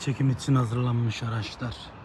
çekim için hazırlanmış araçlar.